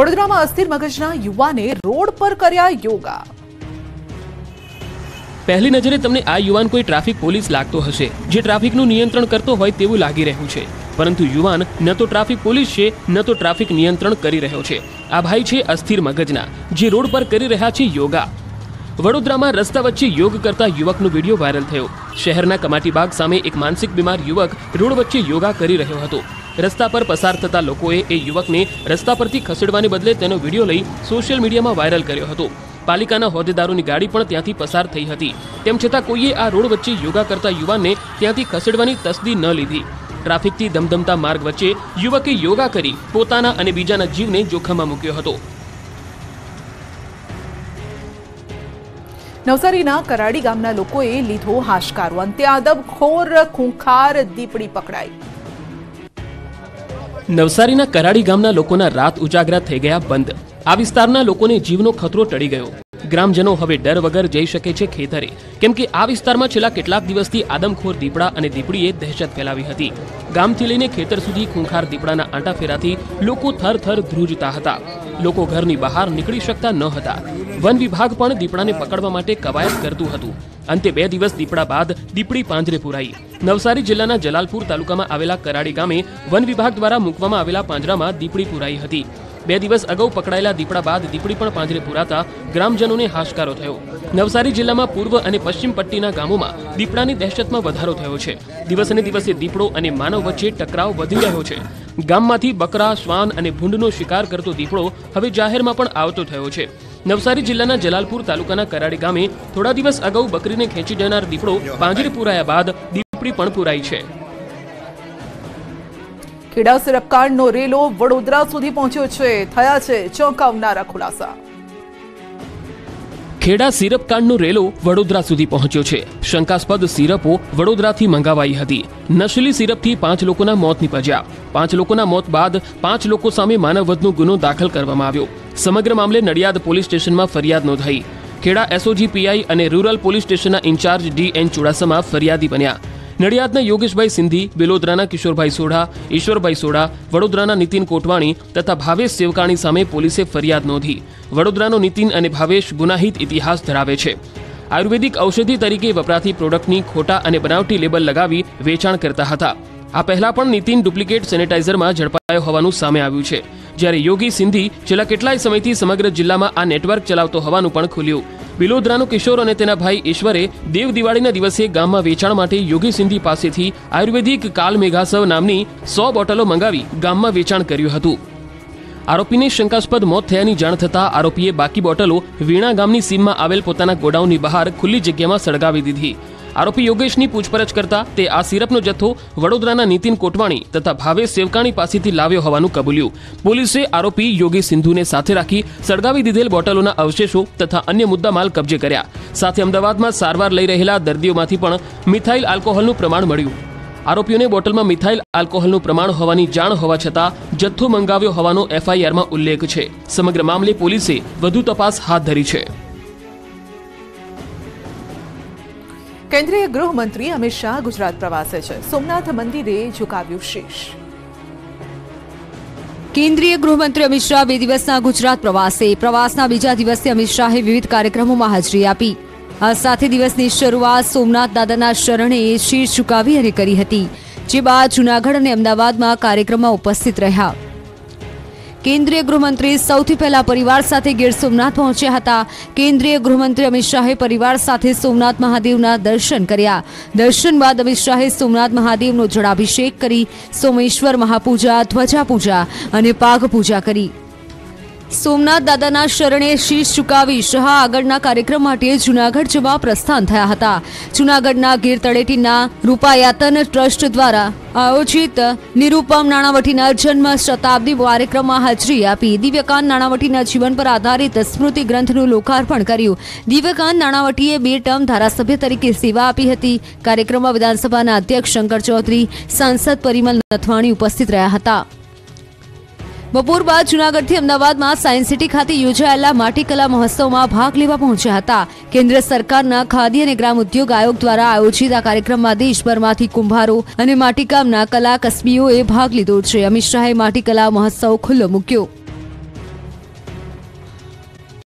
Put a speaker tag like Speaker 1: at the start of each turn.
Speaker 1: વડોદરામાં અસ્થિર મગજના યુવાને રોડ પર કર્યા યોગા.
Speaker 2: પહેલી નજરે તમને આ યુવાન કોઈ ટ્રાફિક પોલીસ લાગતો હશે, જે ટ્રાફિકનું નિયંત્રણ કરતો હોય તેવું લાગી રહ્યું છે. પરંતુ યુવાન ન તો ટ્રાફિક પોલીસ છે, ન તો ટ્રાફિક નિયંત્રણ કરી રહ્યો છે. આ ભાઈ છે અસ્થિર મગજના, જે રોડ પર કરી રહ્યા છે યોગા. વડોદરામાં રસ્તા વચ્ચે યોગ કરતા યુવકનો વીડિયો વાયરલ થયો. શહેરના કમાટીબાગ સામે એક માનસિક બીમાર યુવક રોડ વચ્ચે યોગા કરી રહ્યો હતો. રસ્તા પર પસાર થતા લોકોએ એ યુવકને રસ્તા પરથી ખસેડવાને બદલે તેનો વીડિયો લઈ સોશિયલ મીડિયામાં વાયરલ કર્યો હતો. પાલિકાના હોદ્દેદારોની ગાડી પણ ત્યાંથી પસાર થઈ હતી. તેમ છતાં કોઈએ આ રોડ વચ્ચે યોગા કરતા યુવાનને ત્યાંથી ખસેડવાની તસદી ન લીધી. ટ્રાફિકથી ધમધમતા માર્ગ વચ્ચે યુવકે યોગા કરી પોતાના અને બીજાના જીવને જોખમમાં મૂક્યો હતો.
Speaker 1: નવસારીના કરાડી ગામના લોકોએ લીધો હાશકારો. અંતે આદબખોર ખૂંખાર, દીપડી પકડાઈ.
Speaker 2: નવસારીના કરાડી ગામના લોકોના રાત ઉજાગરા થઈ ગયા બંધ. આ વિસ્તારના લોકોને જીવનો ખતરો ટળી ગયો. ગ્રામજનો હવે ડર વગર જઈ શકે છે ખેતરે. કેમ કે આ વિસ્તારમાં છેલ્લા કેટલાક દિવસથી આદમખોર દીપડા અને દીપડીએ દહેશત ફેલાવી હતી. ગામથી લઈને ખેતર સુધી ખૂંખાર દીપડાના આંટાફેરાથી લોકો થર થર ધ્રુજતા હતા. લોકો ઘરની બહાર નીકળી શકતા ન હતા. વન વિભાગ પણ દીપડાને પકડવા માટે કવાયત કરતું હતું. અંતે બે દિવસ દીપડા બાદ દીપડી પાંજરે પુરાઈ. નવસારી જિલ્લાના જલાલપુર તાલુકામાં આવેલા કરાડી ગામે વન વિભાગ દ્વારા મૂકવામાં આવેલા પાંજરામાં દીપડી પુરાઈ હતી. બે દિવસ અગાઉ પકડાયેલા દીપડા બાદ દીપડી પણ પાંજરે પુરાતા ગ્રામજનોને હાશકારો થયો. નવસારી જિલ્લામાં પૂર્વ અને પશ્ચિમ પટ્ટીના ગામોમાં દીપડાની દહેશતમાં વધારો થયો છે. દિવસે દિવસે દીપડો અને માનવ વચ્ચે ટકરાવ વધી રહ્યો છે. ગામમાંથી બકરા, શ્વાન અને ભૂંડનો શિકાર કરતો દીપડો હવે જાહેરમાં પણ આવતો થયો છે. નવસારી જિલ્લાના જલાલપુર તાલુકાના કરાડી ગામે થોડા દિવસ અગાઉ બકરીને ખેંચી જનાર દીપડો પાંજરે પુરાયા બાદ દીપડી પણ પુરાઈ છે.
Speaker 1: ખેડા સિરપકાંડનો રેલો વડોદરા સુધી પહોંચ્યો છે. થયા છે ચોંકાવનારા ખુલાસા.
Speaker 2: ખેડા સિરપ કાંડનો રેલો વડોદરા સુધી પહોંચ્યો છે. શંકાસ્પદ સિરપો વડોદરાથી મંગાવાઈ હતી. નશીલી સિરપથી પાંચ લોકોના મોત નીપજ્યા. પાંચ લોકોના મોત બાદ પાંચ લોકો સામે માનવવધનો ગુનો દાખલ કરવામાં આવ્યો. સમગ્ર મામલે નડિયાદ પોલીસ સ્ટેશનમાં ફરિયાદ નોંધાઈ. ખેડા એસઓજી પીઆઈ અને રૂરલ પોલીસ સ્ટેશનના ઇન્ચાર્જ ડી એન ચુડાસમા ફરિયાદી બન્યા. નડિયાદના યોગેશભાઈ સિંધી, બિલોદરાના કિશોરભાઈ સોઢા, ઈશ્વરભાઈ સોઢા, વડોદરાના નીતિન કોટવાણી તથા ભાવેશ સેવકાણી સામે પોલીસે ફરિયાદ નોંધી. વડોદરાનો નીતિન અને ભાવેશ ગુનાહિત ઇતિહાસ ધરાવે છે. આયુર્વેદિક ઔષધિ તરીકે વપરાતી પ્રોડક્ટની ખોટા અને બનાવટી લેબલ લગાવી વેચાણ કરતા હતા. આ પહેલા પણ નીતિન ડુપ્લિકેટ સેનેટાઇઝરમાં ઝડપાયો હોવાનું સામે આવ્યું છે. જ્યારે યોગી સિંધી છેલ્લા કેટલાય સમયથી સમગ્ર જિલ્લામાં આ નેટવર્ક ચલાવતો હોવાનું પણ ખુલ્યું. બિલોદરાનો કિશોર અને તેના ભાઈ ઈશ્વરે દેવ દિવાળીના દિવસે ગામમાં વેચાણ માટે યોગી સિંધી પાસેથી આયુર્વેદિક કાલ મેઘાસવ નામની સો બોટલો મંગાવી ગામમાં વેચાણ કર્યું હતું. આરોપીને શંકાસ્પદ મોત થયાની જાણ થતાં આરોપીએ બાકી બોટલો વીણા ગામની સીમમાં આવેલ પોતાના ગોડાઉનની બહાર ખુલ્લી જગ્યામાં સળગાવી દીધી. આરોપી યોગેશની પૂછપરછ કરતા તે આ સિરપનો જથ્થો વડોદરાના નીતિન કોટવાણી તથા ભાવેશ સેવકાણી પાસેથી લાવ્યો હોવાનું કબૂલ્યું. પોલીસે આરોપી યોગેશ સિંધુને સાથે રાખી સળગાવી દીધેલ બોટલોના અવશેષો તથા અન્ય મુદ્દામાલ કબજે કર્યા. સાથે અમદાવાદમાં સારવાર લઈ રહેલા દર્દીઓમાંથી પણ મિથાઇલ આલ્કોહોલનું પ્રમાણ મળ્યું. આરોપીઓને બોટલમાં મિથાઇલ આલ્કોહોલનું પ્રમાણ હોવાની જાણ હોવા છતાં જથ્થો મંગાવ્યો હોવાનો એફઆઈઆરમાં ઉલ્લેખ છે. સમગ્ર મામલે પોલીસે વધુ તપાસ હાથ ધરી છે.
Speaker 1: કેન્દ્રીય ગૃહમંત્રી અમિત શાહ ગુજરાત પ્રવાસે છે. સોમનાથ મંદિરે ઝુકાવ્યું શીશ.
Speaker 3: કેન્દ્રીય ગૃહમંત્રી અમિત શાહ બે દિવસના ગુજરાત પ્રવાસે. પ્રવાસના બીજા દિવસે અમિત શાહે વિવિધ કાર્યક્રમોમાં હાજરી આપી. આ સાથે દિવસની શરૂઆત સોમનાથ દાદાના શરણે શીર ઝુકાવી અને કરી હતી. જે બાદ જૂનાગઢ અને અમદાવાદમાં કાર્યક્રમમાં ઉપસ્થિત રહ્યા. કેન્દ્રીય ગૃહમંત્રી સૌથી પહેલા પરિવાર સાથે ગીર સોમનાથ પહોંચ્યા હતા. કેન્દ્રીય ગૃહમંત્રી અમિત શાહે પરિવાર સાથે સોમનાથ મહાદેવના દર્શન કર્યા. દર્શન બાદ અમિત શાહે સોમનાથ મહાદેવનો જળાભિષેક કરી સોમેશ્વર મહાપૂજા ધ્વજા પૂજા અને પાઘ પૂજા કરી. સોમનાથ દાદાના શરણે શીશ ચુકાવી શહા આગળના કાર્યક્રમ માટે જૂનાગઢ જવા પ્રસ્થાન થયા હતા. જૂનાગઢના ગીર તળેટીના રૂપાયાતન ટ્રસ્ટ દ્વારા આયોજિત નિરૂપમ નાણાવટીના જન્મ શતાબ્દી કાર્યક્રમમાં હાજરી આપી દિવ્યકાંત નાણાવટીના જીવન પર આધારિત સ્મૃતિ ગ્રંથનું લોકાર્પણ કર્યું. દિવ્યકાંત નાણાવટીએ બે ટર્મ ધારાસભ્ય તરીકે સેવા આપી હતી. કાર્યક્રમમાં વિધાનસભાના અધ્યક્ષ શંકર ચૌધરી, સાંસદ પરિમલ નથવાણી ઉપસ્થિત રહ્યા હતા. બપોર બાદ જૂનાગઢથી અમદાવાદમાં સાયન્સ સિટી ખાતે યોજાયેલા માટીકલા મહોત્સવમાં ભાગ લેવા પહોંચ્યા હતા. કેન્દ્ર સરકારના ખાદી અને ગ્રામ ઉદ્યોગ આયોગ દ્વારા આયોજિત આ કાર્યક્રમમાં દેશભરમાંથી કુંભારો અને માટીકામના કલા કસબીઓએ ભાગ લીધો છે. અમિત શાહે માટીકલા મહોત્સવ ખુલ્લો મૂક્યો.